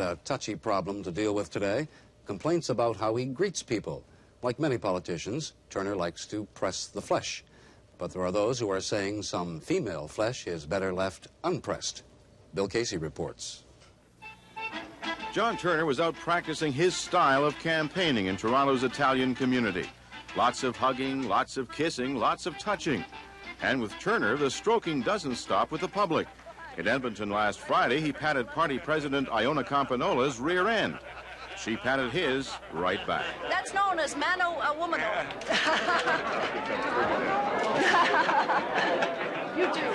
A touchy problem to deal with today. Complaints about how he greets people. Like many politicians, Turner likes to press the flesh. But there are those who are saying some female flesh is better left unpressed. Bill Casey reports. John Turner was out practicing his style of campaigning in Toronto's Italian community. Lots of hugging, lots of kissing, lots of touching. And with Turner, the stroking doesn't stop with the public. In Edmonton last Friday, he patted party president Iona Campagnolo's rear end. She patted his right back. That's known as mano a womano. you do.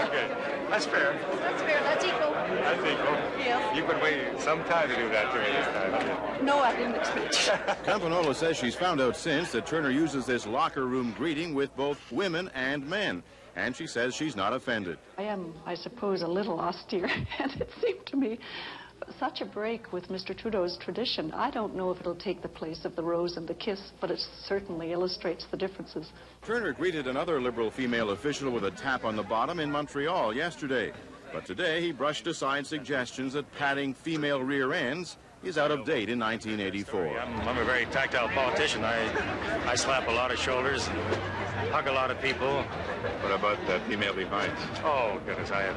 Okay, that's fair. That's fair. That's equal. That's equal. Yeah. You've been waiting some time to do that to me this time. No, I didn't expect. Campagnolo says she's found out since that Turner uses this locker room greeting with both women and men. And she says she's not offended. I am, I suppose, a little austere, and it seemed to me such a break with Mr. Trudeau's tradition. I don't know if it'll take the place of the rose and the kiss, but it certainly illustrates the differences. Turner greeted another Liberal female official with a tap on the bottom in Montreal yesterday. But today he brushed aside suggestions that patting female rear ends is out of date in 1984. I'm, I'm a very tactile politician. I, I slap a lot of shoulders, hug a lot of people. What about the female behind? Oh, goodness, I,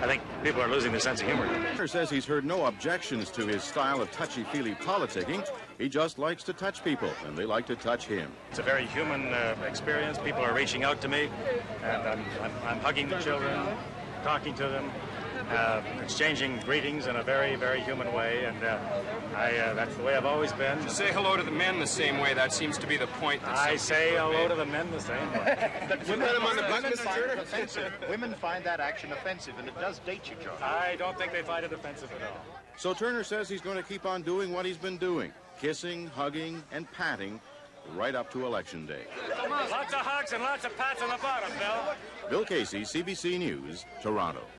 I think people are losing their sense of humor. Turner says he's heard no objections to his style of touchy-feely politicking. He just likes to touch people, and they like to touch him. It's a very human uh, experience. People are reaching out to me, and I'm, I'm, I'm hugging the children, talking to them, uh, exchanging greetings in a very, very human way, and uh, I, uh, that's the way I've always been. Say hello to the men the same way. That seems to be the point. That I say hello made. to the men the same way. You met him on the bus, Women find it Turner? offensive. Women find that action offensive, and it does date you, John. I don't think they find it offensive at all. So Turner says he's going to keep on doing what he's been doing, kissing, hugging, and patting right up to Election Day. Lots of hugs and lots of pats on the bottom, Bill. Bill Casey, CBC News, Toronto.